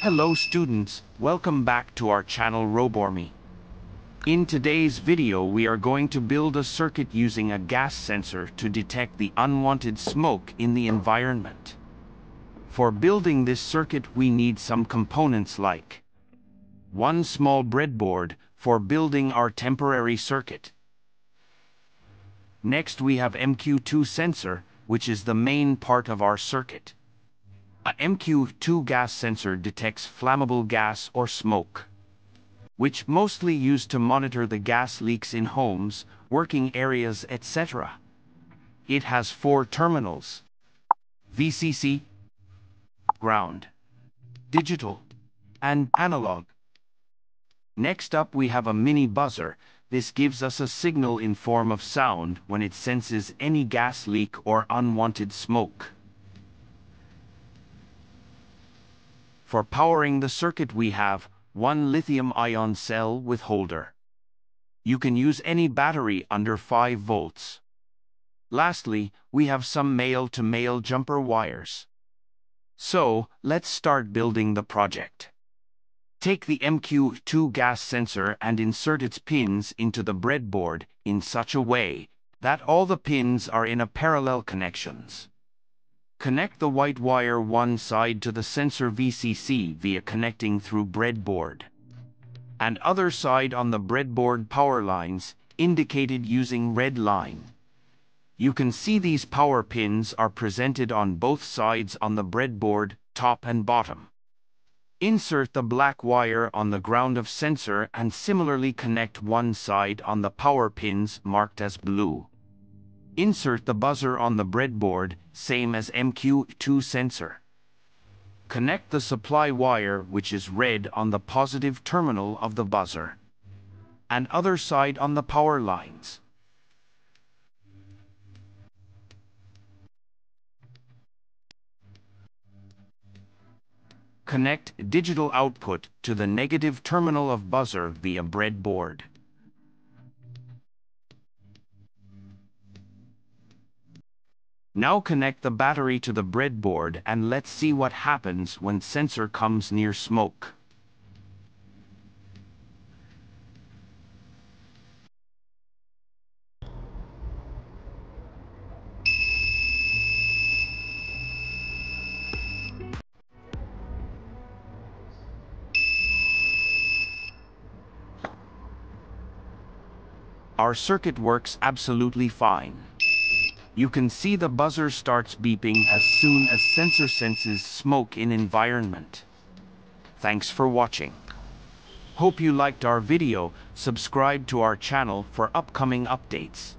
Hello students, welcome back to our channel Robo Army. In today's video we are going to build a circuit using a gas sensor to detect the unwanted smoke in the environment. For building this circuit we need some components like one small breadboard for building our temporary circuit. Next we have MQ2 sensor, which is the main part of our circuit. A MQ2 gas sensor detects flammable gas or smoke, which mostly used to monitor the gas leaks in homes, working areas, etc. It has four terminals. VCC, ground, digital, and analog. Next up we have a mini buzzer. This gives us a signal in form of sound when it senses any gas leak or unwanted smoke. For powering the circuit we have one lithium-ion cell with holder. You can use any battery under 5 volts. Lastly, we have some male-to-male -male jumper wires. So, let's start building the project. Take the MQ2 gas sensor and insert its pins into the breadboard in such a way that all the pins are in a parallel connections. Connect the white wire one side to the sensor VCC via connecting through breadboard. And other side on the breadboard power lines, indicated using red line. You can see these power pins are presented on both sides on the breadboard, top and bottom. Insert the black wire on the ground of sensor and similarly connect one side on the power pins marked as blue. Insert the buzzer on the breadboard, same as MQ2 sensor. Connect the supply wire which is red on the positive terminal of the buzzer. And other side on the power lines. Connect digital output to the negative terminal of buzzer via breadboard. Now connect the battery to the breadboard and let's see what happens when sensor comes near smoke. Our circuit works absolutely fine you can see the buzzer starts beeping as soon as sensor senses smoke in environment. Thanks for watching. Hope you liked our video, subscribe to our channel for upcoming updates.